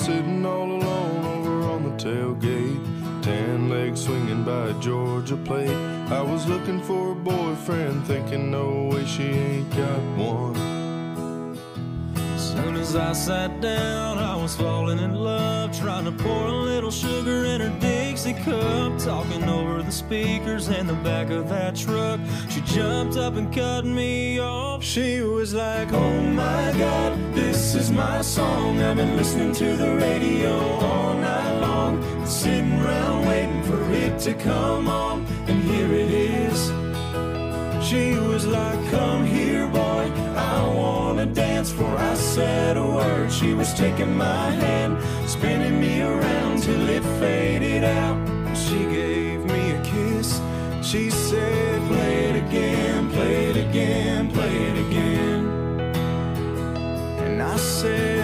sitting all alone over on the tailgate. Tan legs swinging by a Georgia plate. I was looking for a boyfriend, thinking, no way she ain't got one. Soon as I sat down, I was falling in love, trying to pour a little sugar in her Dixie cup, talking over the speakers in the back of that truck. She jumped up and cut me off. She was like, Oh my God, this is my song. I've been listening to the radio all night long, sitting around waiting for it to come on, and here it is. She was like, Come here, boy, I wanna dance. For I said a word, she was taking my hand, spinning me around till it faded And